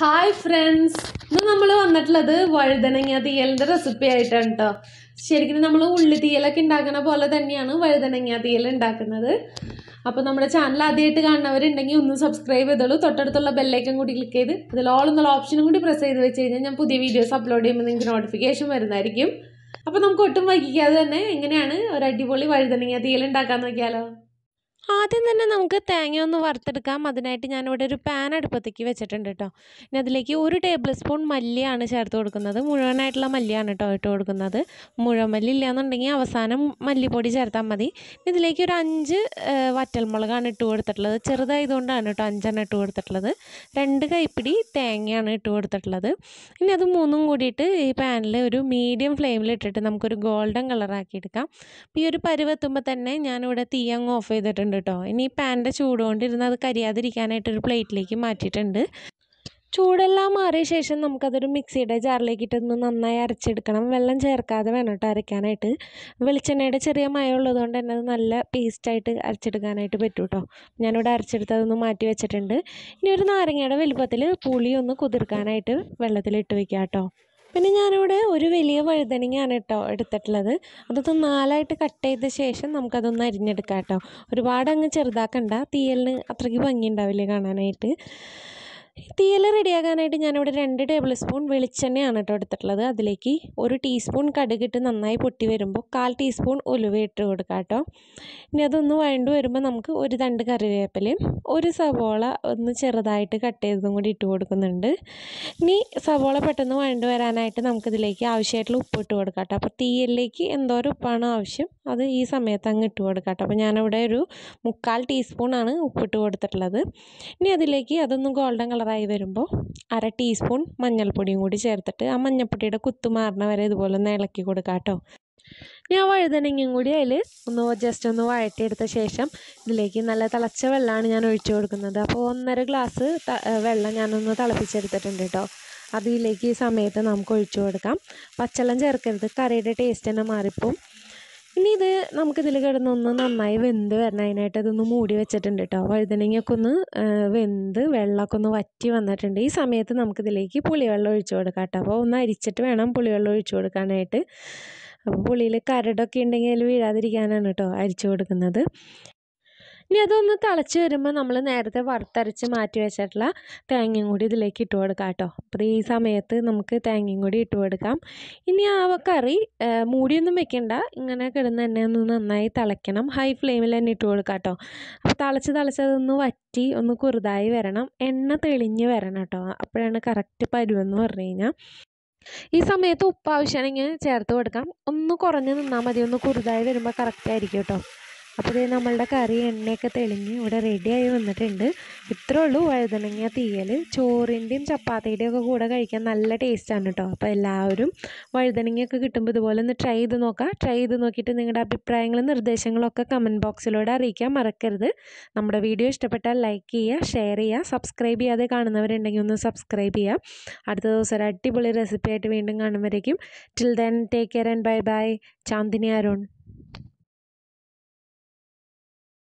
Hi friends ഇന്ന് നമ്മൾ വന്നിട്ടുള്ളത് വഴുതനങ്ങ തീയലിന്റെ റെസിപ്പി ആയിട്ടാണ് കേട്ടോ ശരിക്കും നമ്മൾ ഉള്ളി തീയലൊക്കെ ഉണ്ടാക്കുന്ന പോലെ തന്നെയാണ് വഴുതനങ്ങ തീയൽ ഉണ്ടാക്കുന്നത്. അപ്പോൾ നമ്മുടെ ചാനൽ ആദ്യമായിട്ട് കാണുന്നവരുണ്ടെങ്കിൽ ഒന്ന് സബ്സ്ക്രൈബ് ചെയ്തോളൂ. തൊട്ടടുത്തുള്ള ബെല്ലൈക്കൻ കൂടി ക്ലിക്ക് ചെയ്ത് അതിൽ ഓൾ എന്നുള്ള ഓപ്ഷനും കൂടി പ്രസ് ചെയ്ത് വെച്ച് കഴിഞ്ഞാൽ ഞാൻ പുതിയ വീഡിയോസ് അപ്ലോഡ് ചെയ്യുമ്പോൾ നിങ്ങൾക്ക് നോട്ടിഫിക്കേഷൻ വരുന്നതായിരിക്കും. അപ്പോൾ നമുക്ക് ഒട്ടും വൈകിക്കാതെ തന്നെ എങ്ങനെയാണ് ഒരു അടിപൊളി വഴുതനങ്ങ തീയൽ ഉണ്ടാക്കാൻ നോക്കിയാലോ. ആദ്യം തന്നെ നമുക്ക് തേങ്ങ ഒന്ന് വറുത്തെടുക്കാം. അതിനായിട്ട് ഞാനിവിടെ ഒരു പാൻ അടുപ്പത്തേക്ക് വെച്ചിട്ടുണ്ട് കേട്ടോ ഇനി അതിലേക്ക് ഒരു ടേബിൾ സ്പൂൺ മല്ലിയാണ് ചേർത്ത് കൊടുക്കുന്നത്. മുഴുവനായിട്ടുള്ള മല്ലിയാണ് കേട്ടോ ഇട്ട് കൊടുക്കുന്നത്. മുഴുവൻ മല്ലി ഇല്ലയെന്നുണ്ടെങ്കിൽ അവസാനം മല്ലിപ്പൊടി ചേർത്താൽ മതി. ഇതിലേക്ക് ഒരു അഞ്ച് വറ്റൽമുളകാണ് ഇട്ട് കൊടുത്തിട്ടുള്ളത്. ചെറുതായതുകൊണ്ടാണ് കേട്ടോ അഞ്ചെണ്ണം ഇട്ട് കൊടുത്തിട്ടുള്ളത്. രണ്ട് കൈപ്പിടി തേങ്ങയാണ് ഇട്ട് കൊടുത്തിട്ടുള്ളത്. ഇനി അത് മൂന്നും കൂടിയിട്ട് ഈ പാനിൽ ഒരു മീഡിയം ഫ്ലെയിമിൽ ഇട്ടിട്ട് നമുക്കൊരു ഗോൾഡൻ കളറാക്കി എടുക്കാം. ഈ ഒരു പരുവെത്തുമ്പോൾ തന്നെ ഞാനിവിടെ തീയങ്ങ് ഓഫ് ചെയ്തിട്ടുണ്ട് കേട്ടോ ഇനി ഈ പാനിന്റെ ചൂടുകൊണ്ടിരുന്ന് അത് കരിയാതിരിക്കാനായിട്ടൊരു പ്ലേറ്റിലേക്ക് മാറ്റിയിട്ടുണ്ട്. ചൂടെല്ലാം മാറിയ ശേഷം നമുക്കതൊരു മിക്സിയുടെ ജാറിലേക്ക് ഇട്ടൊന്ന് നന്നായി അരച്ചെടുക്കണം. വെള്ളം ചേർക്കാതെ വേണം കേട്ടോ അരയ്ക്കാനായിട്ട്. വെളിച്ചെണ്ണയുടെ ചെറിയ മയം ഉള്ളതുകൊണ്ട് തന്നെ അത് നല്ല പേസ്റ്റായിട്ട് അരച്ചെടുക്കാനായിട്ട് പറ്റും കേട്ടോ ഞാനിവിടെ അരച്ചെടുത്ത് അതൊന്ന് മാറ്റി വെച്ചിട്ടുണ്ട്. ഇനി ഒരു നാരങ്ങയുടെ വലുപ്പത്തിൽ പുളി ഒന്ന് കുതിർക്കാനായിട്ട് വെള്ളത്തിലിട്ട് വെക്കാം കേട്ടോ പിന്നെ ഞാനിവിടെ ഒരു വലിയ വഴുതനങ്ങയാണ് കേട്ടോ എടുത്തിട്ടുള്ളത്. അതൊന്ന് നാലായിട്ട് കട്ട് ചെയ്ത ശേഷം നമുക്കതൊന്ന് അരിഞ്ഞെടുക്കാം കേട്ടോ. ഒരുപാട് അങ്ങ് ചെറുതാക്കണ്ട. തീയലിന് അത്രയ്ക്ക് ഭംഗി ഉണ്ടാവില്ല കാണാനായിട്ട്. തീയൽ റെഡിയാക്കാനായിട്ട് ഞാനിവിടെ രണ്ട് ടേബിൾ സ്പൂൺ വെളിച്ചെണ്ണയാണ് കേട്ടോ എടുത്തിട്ടുള്ളത്. അതിലേക്ക് ഒരു ടീസ്പൂൺ കടുകിട്ട് നന്നായി പൊട്ടി വരുമ്പോൾ കാൽ ടീസ്പൂൺ ഉലുവ ഇട്ട് കൊടുക്കാം കേട്ടോ. ഇനി അതൊന്ന് വഴണ്ടു വരുമ്പോൾ നമുക്ക് ഒരു തണ്ട് കറിവേപ്പിലയും ഒരു സവോള ഒന്ന് ചെറുതായിട്ട് കട്ട് ചെയ്തതും കൂടി ഇട്ട് കൊടുക്കുന്നുണ്ട്. ഇനി സവോള പെട്ടെന്ന് വഴണ്ടു വരാനായിട്ട് നമുക്കിതിലേക്ക് ആവശ്യമായിട്ടുള്ള ഉപ്പ് ഇട്ട് കൊടുക്കാം കേട്ടോ. അപ്പോൾ തീയലിലേക്ക് എന്തോരം ഉപ്പാണോ ആവശ്യം അത് ഈ സമയത്ത് അങ്ങ് ഇട്ട് കൊടുക്കാം കേട്ടോ അപ്പോൾ ഞാനവിടെ ഒരു മുക്കാൽ ടീസ്പൂണാണ് ഉപ്പിട്ട് കൊടുത്തിട്ടുള്ളത്. ഇനി അതിലേക്ക് അതൊന്ന് ഗോൾഡൻ കളറായി വരുമ്പോൾ അര ടീസ്പൂൺ മഞ്ഞൾപ്പൊടിയും കൂടി ചേർത്തിട്ട് ആ മഞ്ഞൾപ്പൊടിയുടെ കുത്തു മാറണ വരെ ഇതുപോലെ ഒന്ന് ഇളക്കി കൊടുക്കാം കേട്ടോ ഞാൻ വഴുതനങ്ങയും കൂടി അതിൽ ഒന്ന് ജസ്റ്റ് ഒന്ന് വഴറ്റിയെടുത്ത ശേഷം ഇതിലേക്ക് നല്ല തിളച്ച വെള്ളമാണ് ഞാൻ ഒഴിച്ചു കൊടുക്കുന്നത്. അപ്പോൾ ഒന്നര ഗ്ലാസ് വെള്ളം ഞാനൊന്ന് തിളപ്പിച്ചെടുത്തിട്ടുണ്ട് കേട്ടോ. അതിലേക്ക് ഈ സമയത്ത് നമുക്ക് ഒഴിച്ചു കൊടുക്കാം. പച്ചവെള്ളം ചേർക്കരുത്. കറിയുടെ ടേസ്റ്റ് തന്നെ മാറിപ്പോവും. ഇനി ഇത് നമുക്ക് ഇതിൽ കിടന്നൊന്ന് നന്നായി വെന്ത് വരണം. അതിനായിട്ട് അതൊന്ന് മൂടി വെച്ചിട്ടുണ്ട് കേട്ടോ വഴുതനങ്ങയൊക്കെ ഒന്ന് വെന്ത് വെള്ളമൊക്കെ ഒന്ന് വറ്റി വന്നിട്ടുണ്ട്. ഈ സമയത്ത് നമുക്കിതിലേക്ക് പുളിവെള്ളം ഒഴിച്ചു കൊടുക്കാം കേട്ടോ അപ്പോൾ ഒന്ന് അരിച്ചിട്ട് വേണം പുളിവെള്ളം ഒഴിച്ചു കൊടുക്കാനായിട്ട്. അപ്പോൾ പുളിയിൽ കരടൊക്കെ ഉണ്ടെങ്കിൽ അതിൽ വീഴാതിരിക്കാനാണ് കേട്ടോ അരിച്ചു കൊടുക്കുന്നത്. ഇനി അതൊന്ന് തിളച്ച് വരുമ്പോൾ നമ്മൾ നേരത്തെ വറുത്തരച്ച് മാറ്റി വെച്ചിട്ടുള്ള തേങ്ങയും കൂടി ഇതിലേക്ക് ഇട്ട് കൊടുക്കാം കേട്ടോ. അപ്പോൾ ഈ സമയത്ത് നമുക്ക് തേങ്ങയും കൂടി ഇട്ട് കൊടുക്കാം. ഇനി ആ കറി മൂടിയൊന്നും വെക്കണ്ട. ഇങ്ങനെ കിടന്ന് തന്നെ ഒന്ന് നന്നായി തിളയ്ക്കണം. ഹൈ ഫ്ലെയിമിൽ തന്നെ ഇട്ട് കൊടുക്കാം കേട്ടോ. അപ്പോൾ തിളച്ച് തിളച്ച് അതൊന്ന് വറ്റി ഒന്ന് കുറുതായി വരണം. എണ്ണ തെളിഞ്ഞ് വരണം കേട്ടോ. അപ്പോഴാണ് കറക്റ്റ് പരുവെന്ന് പറഞ്ഞു കഴിഞ്ഞാൽ ഈ സമയത്ത് ഉപ്പ് ആവശ്യമാണെങ്കിൽ ചേർത്ത് കൊടുക്കാം. ഒന്ന് കുറഞ്ഞ് നിന്നാൽ മതി. ഒന്ന് കുറുതായി വരുമ്പോൾ കറക്റ്റ് ആയിരിക്കും കേട്ടോ. അപ്പോൾ ഇത് നമ്മളുടെ കറി എണ്ണയൊക്കെ തെളിഞ്ഞ് ഇവിടെ റെഡിയായി വന്നിട്ടുണ്ട്. ഇത്രേ ഉള്ളൂ വഴുതനങ്ങ തീയൽ ചോറിന്റെയും ചപ്പാത്തിയുടെയും ഒക്കെ കൂടെ കഴിക്കാൻ നല്ല ടേസ്റ്റാണ് കേട്ടോ അപ്പോൾ എല്ലാവരും വഴുതനങ്ങയൊക്കെ കിട്ടുമ്പോൾ ഇതുപോലെ ഒന്ന് ട്രൈ ചെയ്ത് നോക്കാം. ട്രൈ ചെയ്ത് നോക്കിയിട്ട് നിങ്ങളുടെ അഭിപ്രായങ്ങളും നിർദ്ദേശങ്ങളും ഒക്കെ കമന്റ് ബോക്സിലൂടെ അറിയിക്കാൻ മറക്കരുത്. നമ്മുടെ വീഡിയോ ഇഷ്ടപ്പെട്ടാൽ ലൈക്ക് ചെയ്യുക ഷെയർ ചെയ്യുക സബ്സ്ക്രൈബ് ചെയ്യാതെ കാണുന്നവരുണ്ടെങ്കിൽ ഒന്ന് സബ്സ്ക്രൈബ് ചെയ്യുക അടുത്ത ദിവസം അടിപൊളി റെസിപ്പി ആയിട്ട് വീണ്ടും കാണുമ്പോഴേക്കും till then take care and bye bye Chandini Arun.